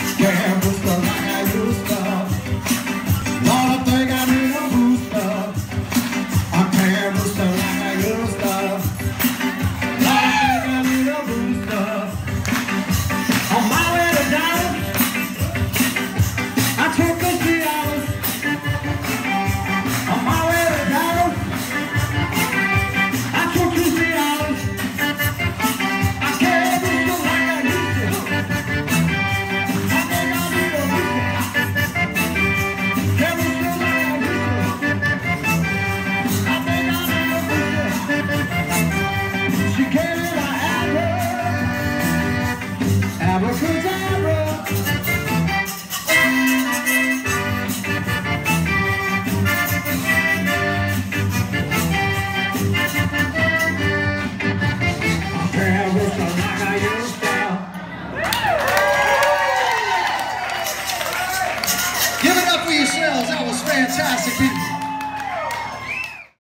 Yeah. That was fantastic.